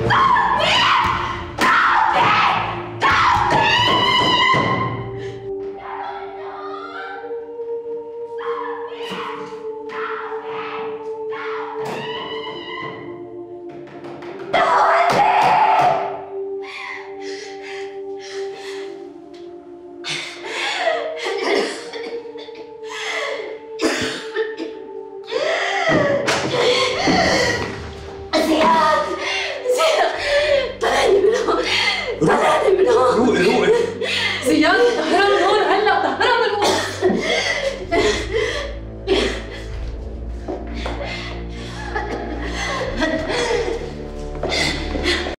Ah! do it. so young